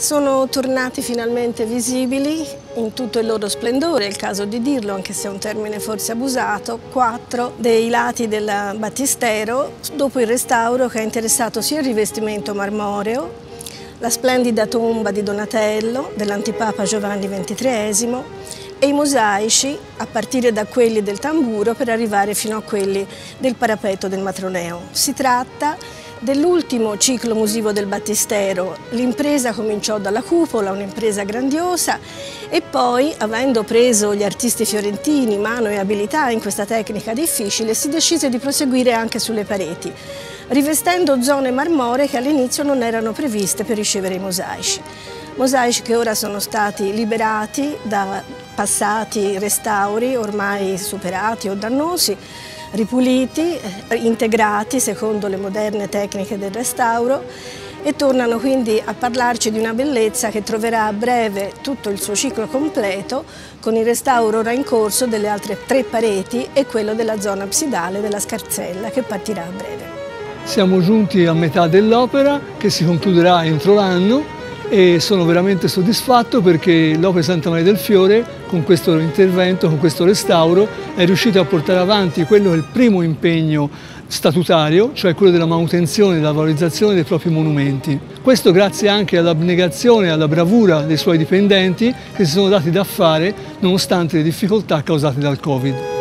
Sono tornati finalmente visibili in tutto il loro splendore, è il caso di dirlo, anche se è un termine forse abusato, quattro dei lati del battistero dopo il restauro che ha interessato sia il rivestimento marmoreo, la splendida tomba di Donatello dell'antipapa Giovanni XXIII e i mosaici a partire da quelli del tamburo per arrivare fino a quelli del parapetto del matroneo. Si tratta Dell'ultimo ciclo musivo del Battistero l'impresa cominciò dalla cupola, un'impresa grandiosa e poi, avendo preso gli artisti fiorentini mano e abilità in questa tecnica difficile, si decise di proseguire anche sulle pareti, rivestendo zone marmoree che all'inizio non erano previste per ricevere i mosaici. Mosaici che ora sono stati liberati da passati restauri ormai superati o dannosi, ripuliti, eh, integrati secondo le moderne tecniche del restauro e tornano quindi a parlarci di una bellezza che troverà a breve tutto il suo ciclo completo con il restauro ora in corso delle altre tre pareti e quello della zona absidale della Scarzella che partirà a breve. Siamo giunti a metà dell'opera che si concluderà entro l'anno e sono veramente soddisfatto perché l'Opera Santa Maria del Fiore con questo intervento, con questo restauro è riuscito a portare avanti quello che è il primo impegno statutario, cioè quello della manutenzione e della valorizzazione dei propri monumenti. Questo grazie anche all'abnegazione e alla bravura dei suoi dipendenti che si sono dati da fare nonostante le difficoltà causate dal Covid.